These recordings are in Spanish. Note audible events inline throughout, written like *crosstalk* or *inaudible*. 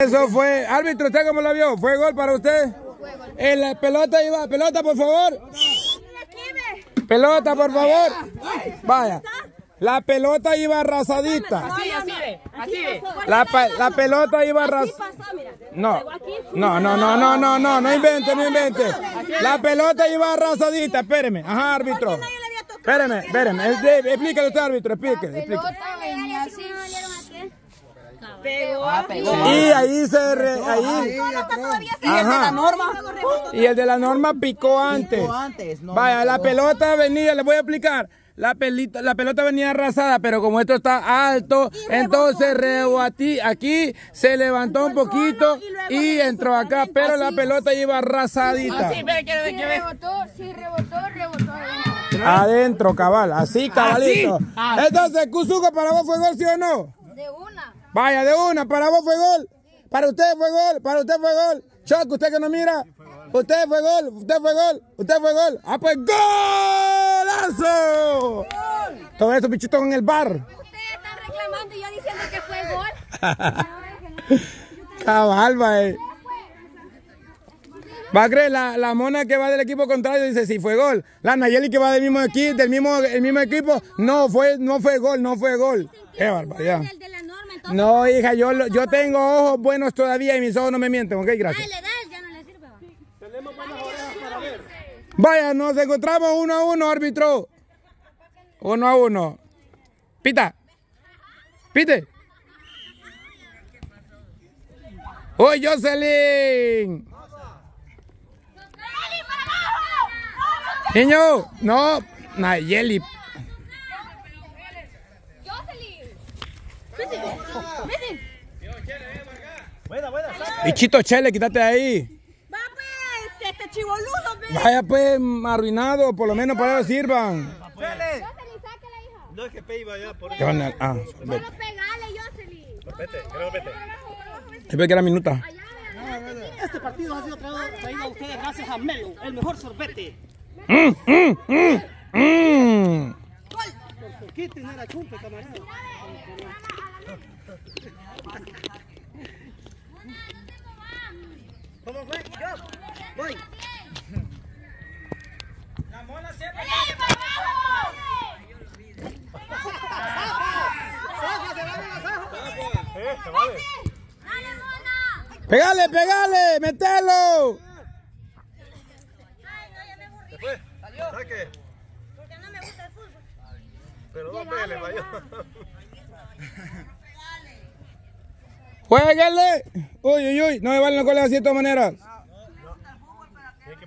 Eso fue, árbitro, ¿usted cómo lo vio? ¿Fue gol para usted? En la pelota iba, pelota por favor. Pelota por favor. Vaya. La pelota iba arrasadita. Así, así ve, así ve. La, la pelota iba arrasadita. No, no, no, no, no, no, no, no invente, no invente. La pelota iba arrasadita, espéreme. Ajá, árbitro. Espéreme, espéreme. Es de- Explícale usted, árbitro, explíquele, explíquele. Y ahí se re, ahí. Ajá. Y el de la norma picó antes. Vaya, la pelota venía, le voy a explicar. La, pelita, la pelota venía arrasada, pero como esto está alto, entonces rebotí aquí, se levantó un poquito y entró acá, pero la pelota iba arrasadita. Quiero ver. Rebotó, sí, rebotó, rebotó. Adentro, cabal, así, cabalito. Así. Entonces, Kuzuko, ¿para vos fue gol, sí o no? De una. Vaya, de una, para vos fue gol. Para usted fue gol, para usted fue gol. Choc, usted que no mira. Usted fue gol, usted fue gol, usted fue gol. Ah, pues golazo. Todo esto, bichito, en el bar. Ustedes están reclamando y yo diciendo que fue gol. *laughs* Cabal, va. eh. Va a creer, la, la mona que va del equipo contrario dice sí fue gol. La Nayeli que va del mismo equipo, del mismo, el mismo equipo, no fue, no fue gol, no fue gol. Qué barbaridad. Entonces. No, hija, yo, yo tengo ojos buenos todavía y mis ojos no me mienten, ok, gracias. Ah, legal, ya no le sirve. va. Vaya, nos encontramos uno a uno, árbitro. Uno a uno. Pita. Pite. ¡Uy, Jocelyn! Niño, no, Nayeli. Bichito Chele, quítate de ahí. Va pues, este chivoludo, ve. Vaya pues, arruinado, por lo menos para que sirvan. Hija. No es que Pe iba allá por ¿Qué van a- Ah, vete. Solo pegale, Jocelyn. Vete, creo vete. Yo pensé que era minuta. Este partido ha sido traído, a ustedes gracias a Melo, el mejor sorbete. Mm, mm, mm, mm. ¿Por qué tener a Chumpe, camarada? ¿Cómo fue? Voy. Pegale, pegale, metelo. Después, saque. Porque no me gusta el fútbol. Pero dos peles, vaya. Jueguele. Uy, uy, uy. No me valen los goles así de todas maneras.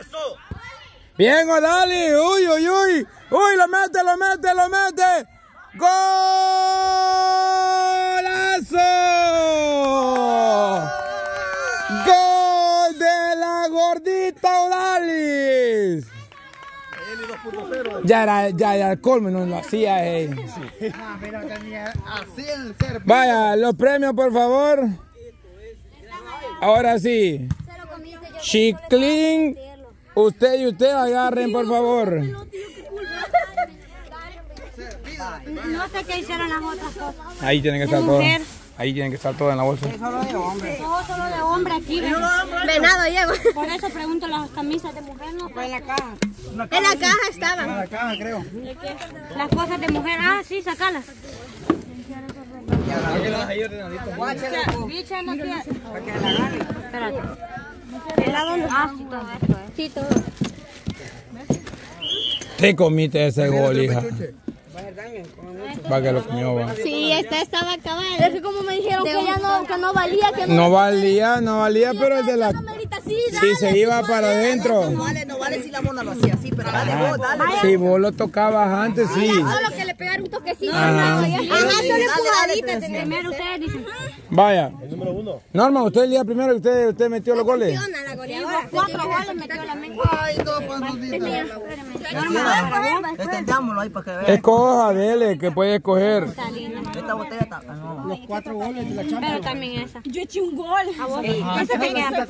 Eso, eso. Bien, Odali. Uy, uy, uy. Uy, lo mete, lo mete, lo mete. ¡Golazo! ¡Gol de la gordita Odalis! Ya era, ya era el colmo, no lo hacía. eh. Vaya, los premios, por favor. Ahora sí. Chiclín, usted y usted agarren, por favor. No sé qué hicieron las otras cosas. Ahí tienen que estar todo. Ahí tienen que estar todo en la bolsa. Todo solo de hombre aquí. ve. Venado llevo. Por eso pregunto las camisas de mujer, ¿no? En la caja. En la caja estaban. La caja, creo. Las cosas de mujer, ah, sí, sacalas. Bicha, no quiere. Espérate. ¿El lado dónde? Ah, sí, todo esto, eh. Sí, todo. Te comiste ese gol, hija. Va que lo comió, va. Sí, esta estaba acabada. Es que como me dijeron que ya no, que no valía, que No valía, no valía, pero el de la... no me sí, Si se iba para adentro. No vale, no vale si la mona lo hacía así, pero dale vos, dale. Si vos lo tocabas antes, sí. Solo que le pegar un toquecito. Ajá. Dale, solo dale, empujadita. dale, Primero ustedes dicen. Vaya. El número uno. Norma, usted el día primero que usted, usted metió los goles. Campeona, la goleadora. Cuatro goles metió la mente. Ay, no, no Extendámoslo ahí para que vean. Escoja, dele, que puede escoger. Esta botella está. ah, no. Los cuatro goles de la Champions. Pero también esa. Yo eché un gol. A vos. Esa te queda.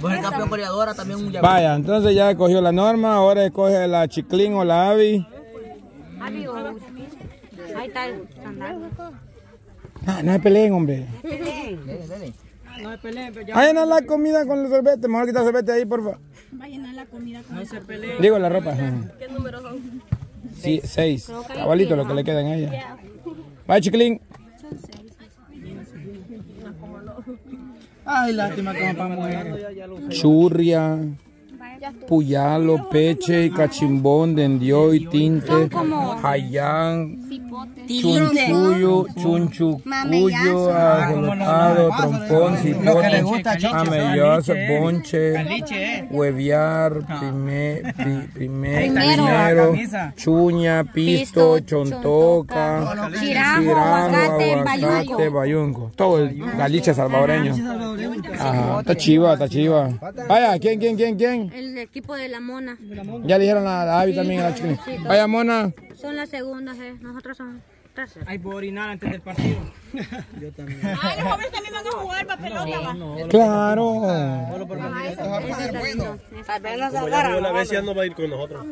Vos eres campeón goleadora, también un llavero. Vaya, entonces ya escogió la Norma, ahora escoge la Chiclín o la Avi. Amigo. Ahí está el sandal. Ah, no se peleen, hombre. Dele, dele. No se peleen, pero ya Vayan a la comida con el sorbete. Mejor quitar el sorbete ahí, por favor. Vayan a la comida con no se peleen. Digo, la ropa. ¿Qué número son? Sí, seis. Cabalito lo que le quedan a ella. Vaya, Chiclín. Ay, lástima como para mujeres. Churria, Puyalo, Peche, Cachimbón, Dendioy, Tinte, Hayán, Chunchuyo, Chunchucuyo, Ajolotado, Trompón, Cipote, Amelloso, Bonche, Hueviar, prime- pri- prime- Primero, Chuña, Pisto, Chontoca, Chirajo, aguacate, aguacate, bayunco. Todo el galiche salvadoreño. Ajá, está chiva, está chiva. Vaya, ¿quién, quién, quién, quién? El equipo de la mona. Ya le dijeron a la Avi también a la chica. Vaya, mona. Son las segundas, eh. Nosotros somos terceras. Hay por orinar antes del partido. Yo también. Ay, los jóvenes también van a jugar para pelota. va. Claro. Como ya vio la vez, ya no va a ir con nosotros.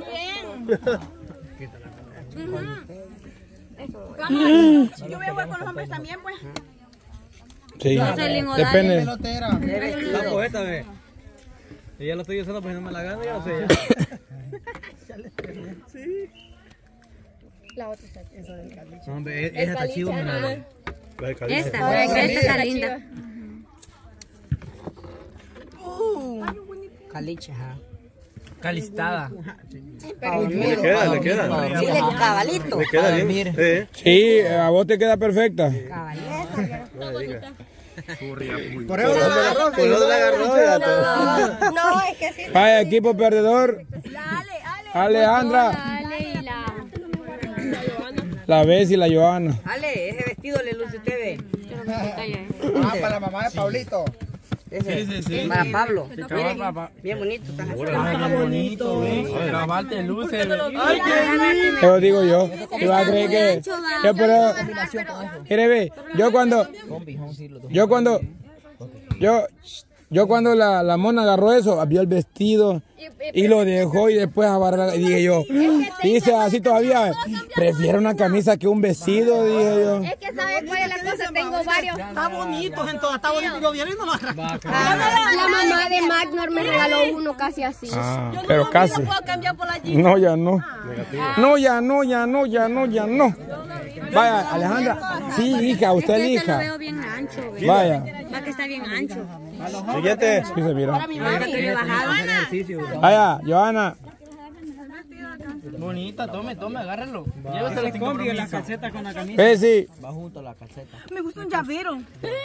Yo voy a jugar con los hombres también, pues. Sí. Depende. La poeta, ve. Y ya lo estoy usando, pues no me la gano, ya lo sé. Ya. *laughs* No, hombre, e- esa está chido, mira. La de Cali. Esta, esta está linda. Caliche, ajá. Calistada. Le queda, le queda. Dile cabalito. Le queda bien. Sí. Sí, a vos te queda perfecta. Por eso la agarró. Por eso la agarró. *laughs* No, es que sí. Vaya, equipo perdedor. Alejandra. Y la. La Bess y la Joana. Ale, ese vestido le luce a usted, ve. Ah, para la mamá de Pablito. Ese, Para Pablo. Mire, bien bonito. está así. Ay, qué bonito. Grabarte luces, ve. Eso digo yo. Y va a creer que. Yo, pero. Mire, ve. Yo cuando. Yo cuando. Yo. Yo cuando la, la mona agarró eso, vio el vestido y lo dejó y después agarró, y dije yo, dice así todavía, prefiero una camisa que un vestido, dije yo. Es que sabes cuál es la cosa, tengo varios. Está bonito, gente. Está bonito. Yo bien y no lo. La mamá de Magnor me regaló uno casi así. Ah, pero casi. cambiar por allí. No, ya no. No, ya no, ya no, ya no, ya no. Vaya, Alejandra. Sí, hija, usted Este lo elija. veo bien ancho, ve. Vaya. Va que está bien ancho. Siguiente. Sí, se bajaba. Vaya, Joana. Bonita, tome, tome, agárralo. Llévese el combi la calceta con la camisa. Pesi. Me gusta un llavero.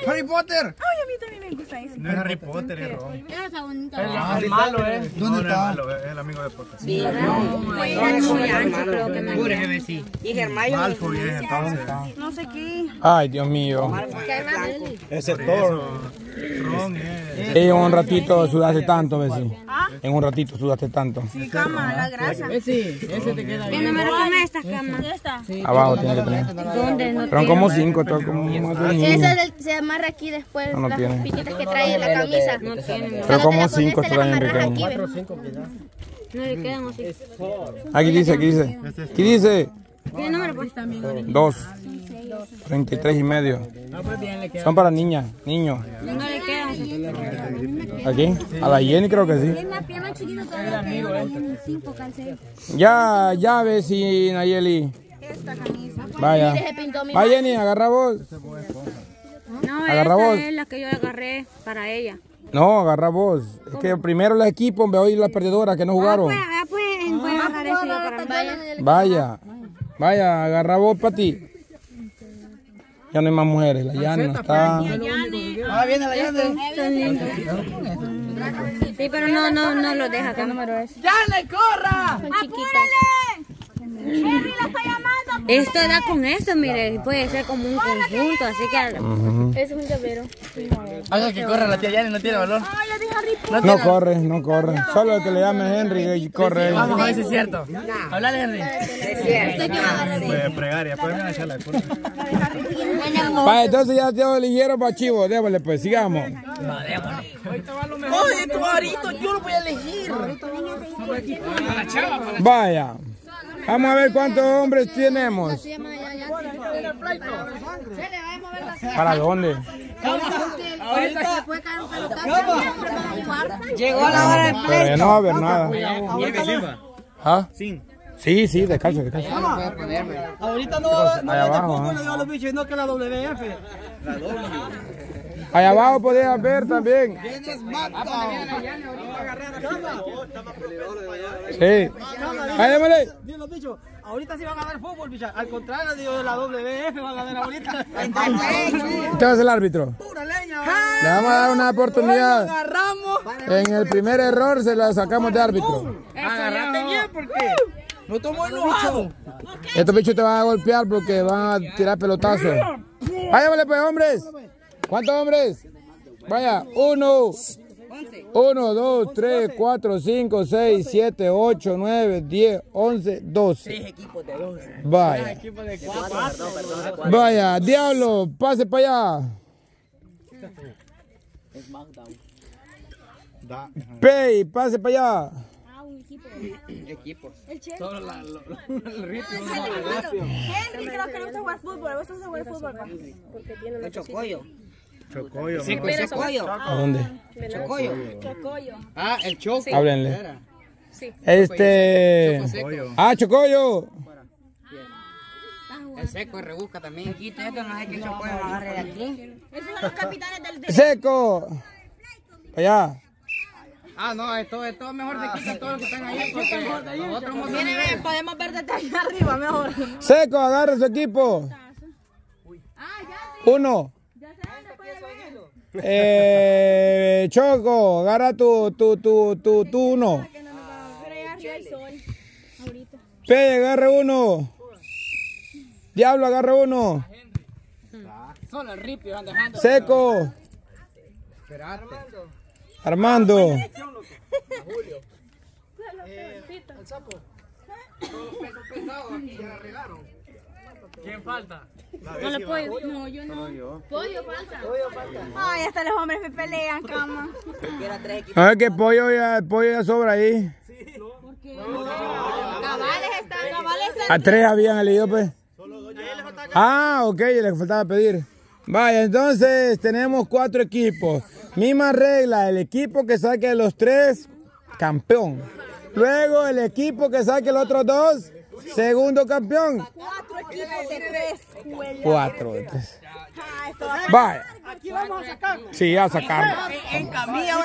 Harry Potter. Ay, a mí también me gusta eso. No es Harry Potter, es Ron. Esa bonita. Ah, el malo, eh. ¿Dónde está? Es el amigo de Potter. Es muy ancho, creo que me Pure, sí. Y Germayo. Malfoy es entonces. No sé qué. Ay, Dios mío. Ese es Thor. Ron es. En un ratito sudaste tanto, Besi. En un ratito sudaste tanto. Sí, cama, la grasa. Sí, ese te queda ¿Qué número son estas camas? Esta. Abajo tiene que tener. ¿Dónde? No Pero como cinco, todo como más de niño. Ese es el- se amarra aquí después, No, no las tiene. piquitas que trae en la camisa. No tiene, Pero como cinco traen pequeños. No le quedan así. Aquí dice, aquí dice. Aquí dice. ¿Qué número pues? Dos. Treinta y tres y medio. Son para niñas, niños. No le quedan. Aquí. A la Jenny creo que sí. La. Ya, ya, Besi, Nayeli. Vaya. Vaya, Jenny, agarra vos. No, Agarra vos. esta es la que yo agarré para ella. No, agarra vos. Es que primero los equipos, hombre, hoy las perdedoras que no jugaron. Ah, pues, voy a agarrar eso yo para mí. Vaya, vaya, agarra vos para ti. Ya no hay más mujeres, la Yana está. Ah, viene la llave. Sí, pero no, no, no lo deja. ¿Qué número es? ¡Ya le corra! Son chiquitas. Henry la está llamando. Esto da con esto, mire, puede ser como un conjunto, así que... Es un llavero. Haga que corra la tía Yani, no tiene valor. No corre, no corre. Solo que le llame Henry y corre. Vamos a ver si es cierto. Hablale, Henry. Puede fregar y después me van a echar la culpa. Va, entonces ya te eligieron para chivo. Démosle pues, sigamos. Oye, tu varito, yo lo voy a elegir. Vaya. Vamos a ver cuántos hombres tenemos. ¿Para dónde? Llegó la hora del Todavía no va a haber nada. ¿Ah? Sí, sí, descalzo, descalzo. Ahorita no va Allá abajo. ¿ah? a los bichos, no que la WF. Allá abajo podías ver también. Sí. Ahí, démosle. Dios los bichos, ahorita sí van a ver fútbol, bicha. Al contrario, digo, de la WF van a ver ahorita. *laughs* Usted va a ser el árbitro. Le vamos a dar una oportunidad. Agarramos. En el primer error se la sacamos de árbitro. Agarrate bien porque no tomo enojado. Estos bichos te van a golpear porque van a tirar pelotazos. Váyamele pues, hombres. ¿Cuántos hombres? Vaya, uno. Uno, dos, tres, cuatro, cinco, seis, siete, ocho, nueve, diez, once, doce. Vaya. Vaya, diablo, pase para allá. Pey, pase para allá. Henry creo que no gusta jugar fútbol. ¿Vos gusta jugar fútbol? pa? El chocollo. Chocoyo. Sí, pues chocollo. ¿A dónde? Chocollo. Ah, el choco. Háblenle. Este. Chocoyo. Ah, Chocoyo. El seco, rebusca también. Quito esto, no sé qué chocollo me agarre de aquí. Esos son los capitanes del de... Seco. Allá. Ah, no, esto, esto es mejor de quitar todos los que están ahí nosotros nivel. Podemos ver desde allá arriba mejor. Seco, agarre su equipo. Uno. Eh, Choco, agarra tu, tu, tu, tu, tu uno. Pey, agarre uno. Diablo, agarre uno. Solo el ripio dejando. Seco. Armando. ¿Quién falta? No le puedo. No, yo no. Pollo falta. Ay, hasta los hombres me pelean, cama. A ver qué pollo ya, pollo ya sobra ahí. Cabales están, cabales están. A tres habían elegido, pues. Ah, ok, le faltaba pedir. Vaya, entonces tenemos cuatro equipos. Misma regla, el equipo que saque los tres, campeón. Luego el equipo que saque los otros dos, segundo campeón. Cuatro equipos de tres. Cuatro. de tres. Ah, esto va a- Vaya. Aquí vamos a sacar. Sí, a sacarlo. En camilla